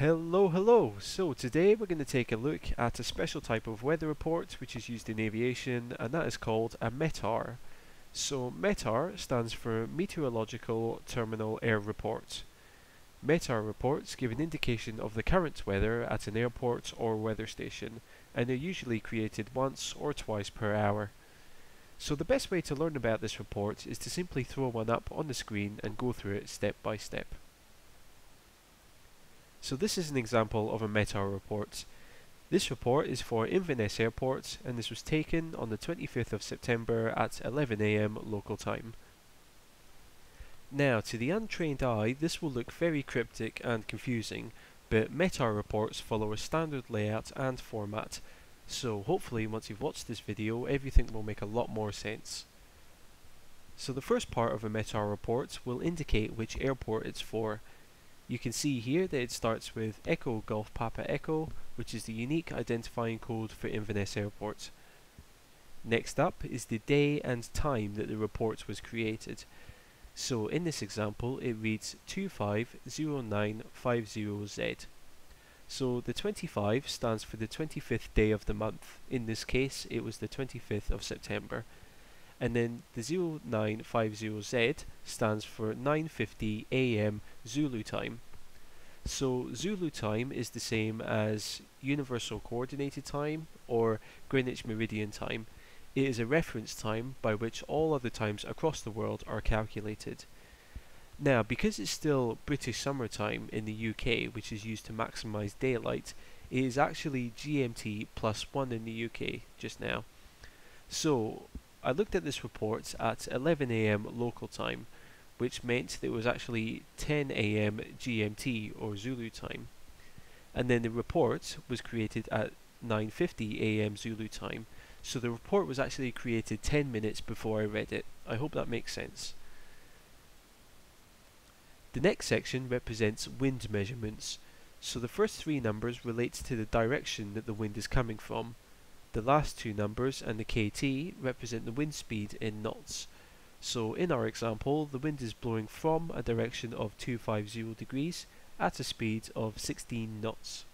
Hello, hello! So today we're going to take a look at a special type of weather report which is used in aviation and that is called a METAR. So METAR stands for Meteorological Terminal Air Report. METAR reports give an indication of the current weather at an airport or weather station and they're usually created once or twice per hour. So the best way to learn about this report is to simply throw one up on the screen and go through it step by step. So this is an example of a METAR report. This report is for Inverness Airport and this was taken on the 25th of September at 11am local time. Now to the untrained eye this will look very cryptic and confusing but METAR reports follow a standard layout and format so hopefully once you've watched this video everything will make a lot more sense. So the first part of a METAR report will indicate which airport it's for you can see here that it starts with Echo Golf Papa Echo, which is the unique identifying code for Inverness Airport. Next up is the day and time that the report was created. So in this example it reads 250950Z. So the 25 stands for the 25th day of the month. In this case it was the 25th of September. And then the 0950Z stands for 9.50 am Zulu time. So Zulu time is the same as Universal Coordinated Time or Greenwich Meridian Time. It is a reference time by which all other times across the world are calculated. Now, because it's still British summertime in the UK, which is used to maximise daylight, it is actually GMT plus 1 in the UK just now. So, I looked at this report at 11am local time, which meant that it was actually 10 am GMT or Zulu time. And then the report was created at 9.50 am Zulu time. So the report was actually created 10 minutes before I read it. I hope that makes sense. The next section represents wind measurements. So the first three numbers relate to the direction that the wind is coming from. The last two numbers and the KT represent the wind speed in knots. So in our example, the wind is blowing from a direction of 250 degrees at a speed of 16 knots.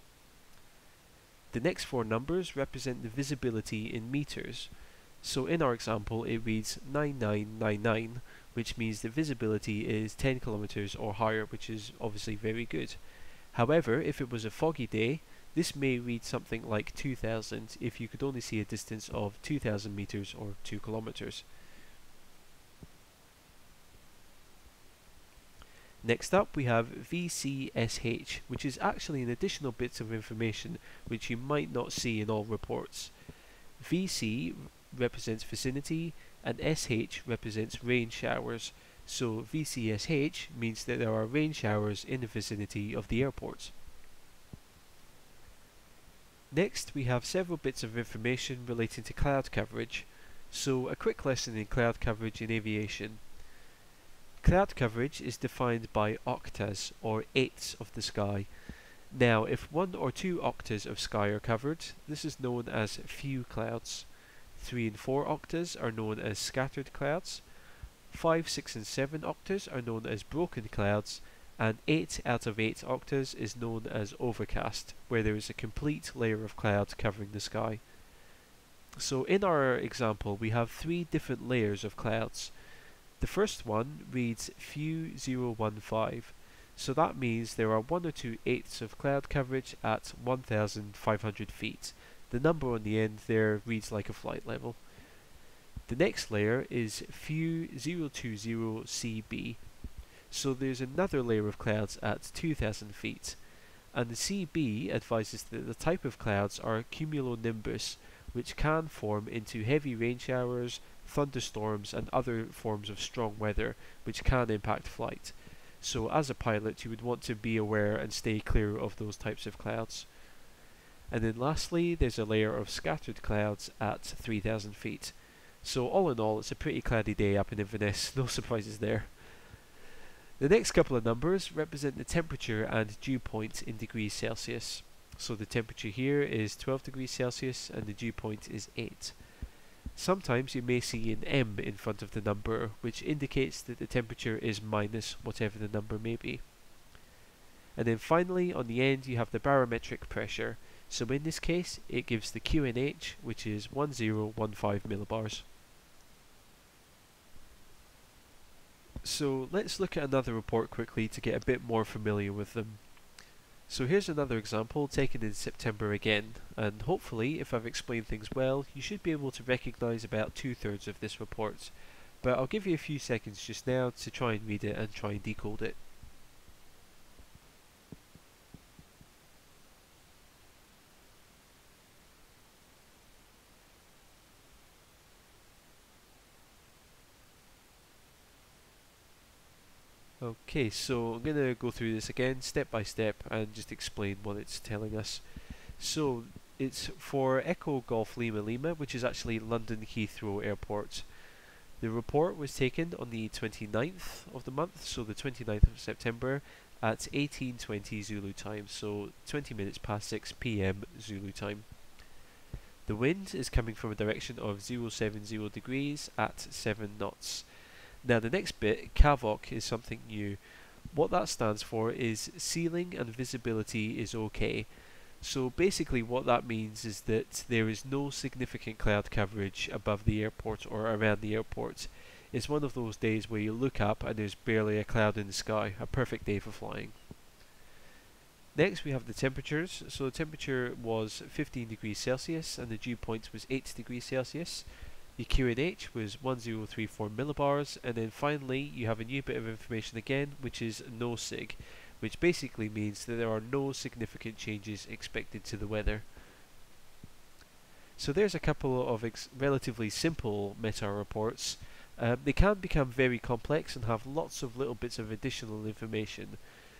The next four numbers represent the visibility in meters. So in our example, it reads 9999, which means the visibility is 10 kilometers or higher, which is obviously very good. However, if it was a foggy day, this may read something like 2000 if you could only see a distance of 2000 meters or 2 kilometers. Next up we have VCSH, which is actually an additional bit of information which you might not see in all reports. VC represents vicinity and SH represents rain showers, so VCSH means that there are rain showers in the vicinity of the airport. Next we have several bits of information relating to cloud coverage, so a quick lesson in cloud coverage in aviation. Cloud coverage is defined by octas, or eighths of the sky. Now, if one or two octas of sky are covered, this is known as few clouds. Three and four octas are known as scattered clouds. Five, six and seven octas are known as broken clouds, and 8 out of 8 octaves is known as overcast, where there is a complete layer of cloud covering the sky. So in our example we have three different layers of clouds. The first one reads few 015, so that means there are 1 or 2 eighths of cloud coverage at 1500 feet. The number on the end there reads like a flight level. The next layer is few 020 CB, so there's another layer of clouds at 2000 feet. And the CB advises that the type of clouds are cumulonimbus, which can form into heavy rain showers, thunderstorms and other forms of strong weather which can impact flight. So as a pilot you would want to be aware and stay clear of those types of clouds. And then lastly there's a layer of scattered clouds at 3000 feet. So all in all it's a pretty cloudy day up in Inverness, no surprises there. The next couple of numbers represent the temperature and dew point in degrees Celsius. So the temperature here is 12 degrees Celsius and the dew point is 8. Sometimes you may see an M in front of the number, which indicates that the temperature is minus whatever the number may be. And then finally, on the end, you have the barometric pressure. So in this case, it gives the QNH, which is 1015 millibars. So let's look at another report quickly to get a bit more familiar with them. So here's another example taken in September again, and hopefully if I've explained things well, you should be able to recognise about two-thirds of this report. But I'll give you a few seconds just now to try and read it and try and decode it. Okay, so I'm going to go through this again step by step and just explain what it's telling us. So it's for Echo Golf Lima Lima, which is actually London Heathrow Airport. The report was taken on the 29th of the month, so the 29th of September, at 1820 Zulu time, so 20 minutes past 6 pm Zulu time. The wind is coming from a direction of 070 degrees at 7 knots. Now the next bit, CAVOK, is something new. What that stands for is ceiling and visibility is okay. So basically what that means is that there is no significant cloud coverage above the airport or around the airport. It's one of those days where you look up and there's barely a cloud in the sky, a perfect day for flying. Next we have the temperatures. So the temperature was 15 degrees Celsius and the dew point was 8 degrees Celsius. Your QNH was 1034 millibars, and then finally you have a new bit of information again, which is no SIG, which basically means that there are no significant changes expected to the weather. So there's a couple of relatively simple METAR reports. Um, they can become very complex and have lots of little bits of additional information.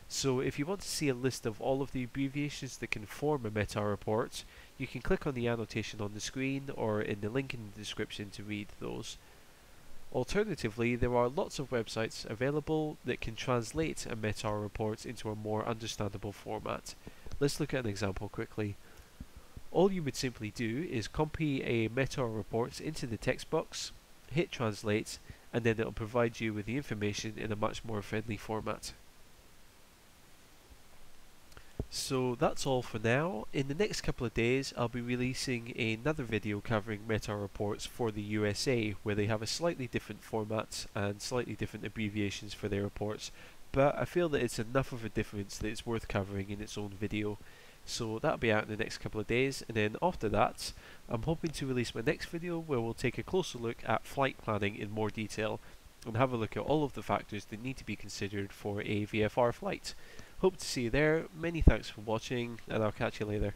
So if you want to see a list of all of the abbreviations that can form a METAR report, you can click on the annotation on the screen or in the link in the description to read those. Alternatively, there are lots of websites available that can translate a METAR report into a more understandable format. Let's look at an example quickly. All you would simply do is copy a METAR report into the text box, hit translate, and then it will provide you with the information in a much more friendly format. So that's all for now. In the next couple of days I'll be releasing another video covering METAR reports for the USA where they have a slightly different format and slightly different abbreviations for their reports but I feel that it's enough of a difference that it's worth covering in its own video. So that'll be out in the next couple of days and then after that I'm hoping to release my next video where we'll take a closer look at flight planning in more detail and have a look at all of the factors that need to be considered for a VFR flight. Hope to see you there. Many thanks for watching, and I'll catch you later.